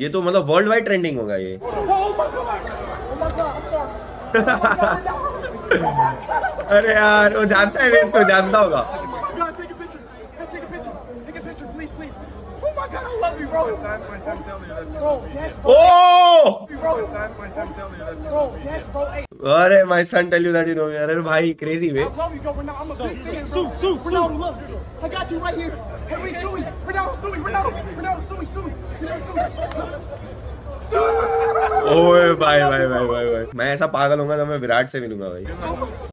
ये तो मतलब वर्ल्ड वाइड ट्रेंडिंग होगा ये Oh! Oh. Oh! अरे यार वो जानता है इसको जानता होगा. Oh अरे my son tell you that you know अरे भाई crazy way. I got you right here. Hey, wait, Suey. Ronaldo, Suey. Ronaldo, Ronaldo, Suey, Suey. Ronaldo, Suey. ओए, भाई भाई भाई भाई भाई। मैं ऐसा पागल होऊँगा तो मैं विराट से मिलूँगा भाई।